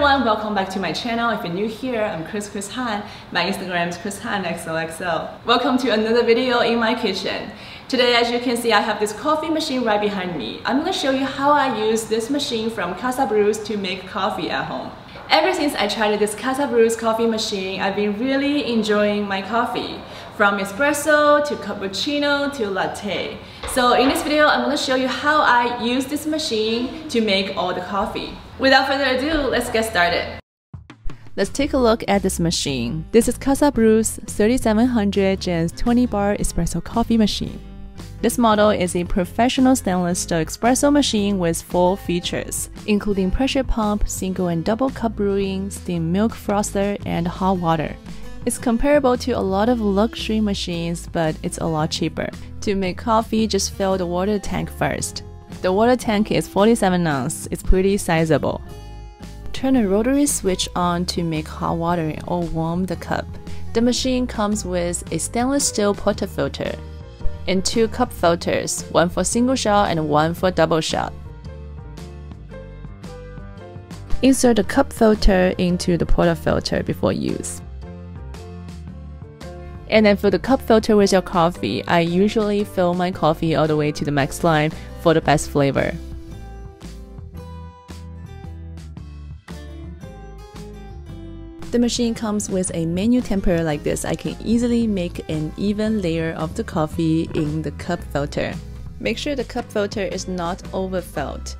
welcome back to my channel. If you're new here, I'm Chris Chris Han. My Instagram is Chris Han XOXO. Welcome to another video in my kitchen. Today, as you can see, I have this coffee machine right behind me. I'm gonna show you how I use this machine from Casabrews to make coffee at home. Ever since I tried this Casabrews coffee machine, I've been really enjoying my coffee. From espresso to cappuccino to latte. So in this video, I'm gonna show you how I use this machine to make all the coffee. Without further ado, let's get started. Let's take a look at this machine. This is Casabrews 3700 Gens 20 bar espresso coffee machine. This model is a professional stainless steel espresso machine with full features, including pressure pump, single and double cup brewing, steam milk frother, and hot water. It's comparable to a lot of luxury machines, but it's a lot cheaper. To make coffee, just fill the water tank first. The water tank is 47 ounce, it's pretty sizable. Turn a rotary switch on to make hot water or warm the cup. The machine comes with a stainless steel portafilter and two cup filters, one for single shot and one for double shot. Insert the cup filter into the portafilter before use. And then for the cup filter with your coffee, I usually fill my coffee all the way to the max line for the best flavor. The machine comes with a menu tamper like this. I can easily make an even layer of the coffee in the cup filter. Make sure the cup filter is not overfilled.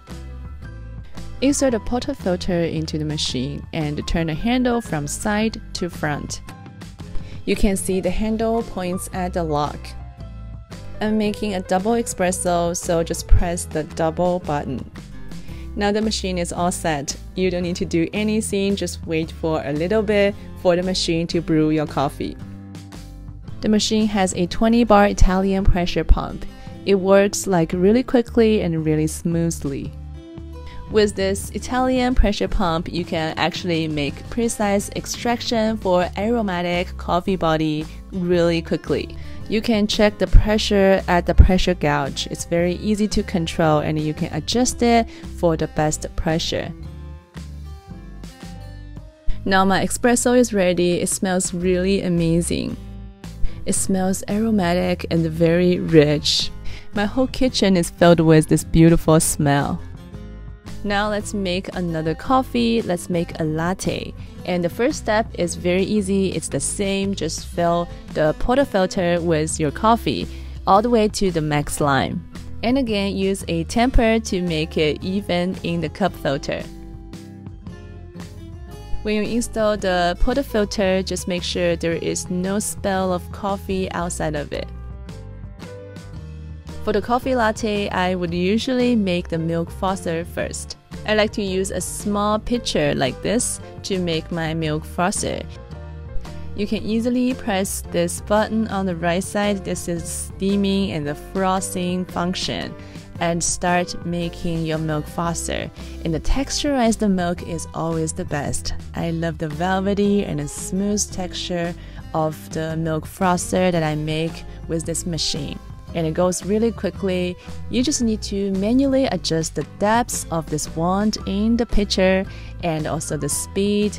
Insert the portafilter into the machine and turn the handle from side to front. You can see the handle points at the lock. I'm making a double espresso, so just press the double button. Now the machine is all set. You don't need to do anything, just wait for a little bit for the machine to brew your coffee. The machine has a 20 bar Italian pressure pump. It works like really quickly and really smoothly. With this Italian pressure pump, you can actually make precise extraction for aromatic coffee body really quickly. You can check the pressure at the pressure gauge. It's very easy to control and you can adjust it for the best pressure. Now my espresso is ready. It smells really amazing. It smells aromatic and very rich. My whole kitchen is filled with this beautiful smell. Now let's make another coffee. Let's make a latte. And the first step is very easy. It's the same. Just fill the portafilter with your coffee all the way to the max line. And again, use a tamper to make it even in the cup filter. When you install the portafilter, just make sure there is no spill of coffee outside of it. For the coffee latte, I would usually make the milk frother first. I like to use a small pitcher like this to make my milk frother. You can easily press this button on the right side. This is steaming and the frothing function and start making your milk frother. And the texturized milk is always the best. I love the velvety and the smooth texture of the milk frother that I make with this machine and it goes really quickly. You just need to manually adjust the depths of this wand in the pitcher and also the speed.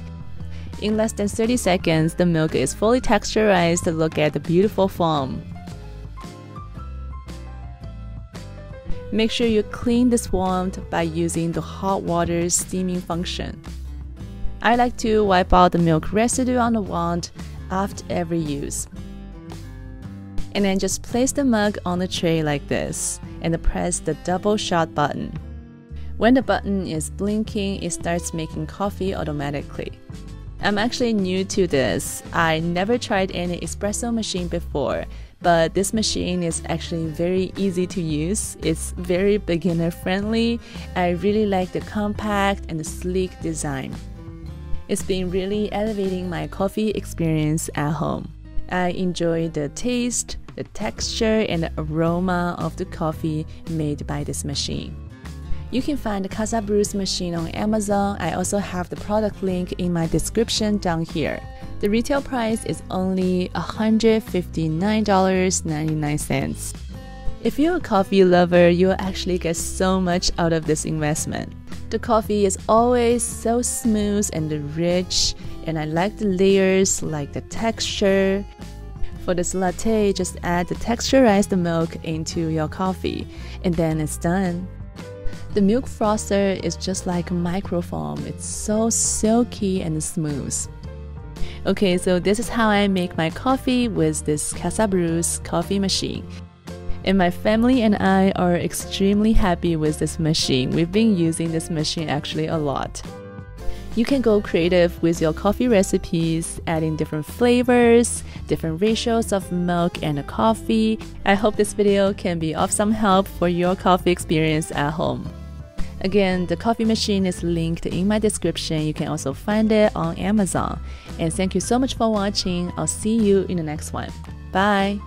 In less than 30 seconds, the milk is fully texturized. To look at the beautiful foam. Make sure you clean this wand by using the hot water steaming function. I like to wipe out the milk residue on the wand after every use and then just place the mug on the tray like this and press the double shot button. When the button is blinking, it starts making coffee automatically. I'm actually new to this. I never tried any espresso machine before, but this machine is actually very easy to use. It's very beginner friendly. I really like the compact and the sleek design. It's been really elevating my coffee experience at home. I enjoy the taste, the texture and the aroma of the coffee made by this machine. You can find the Casabrews machine on Amazon. I also have the product link in my description down here. The retail price is only $159.99. If you're a coffee lover, you'll actually get so much out of this investment. The coffee is always so smooth and rich, and I like the layers, like the texture. For this latte, just add the texturized milk into your coffee, and then it's done. The milk frother is just like a microfoam. It's so silky and smooth. Okay, so this is how I make my coffee with this Casabrews coffee machine. And my family and I are extremely happy with this machine. We've been using this machine actually a lot. You can go creative with your coffee recipes, adding different flavors, different ratios of milk and coffee. I hope this video can be of some help for your coffee experience at home. Again, the coffee machine is linked in my description. You can also find it on Amazon. And thank you so much for watching. I'll see you in the next one. Bye!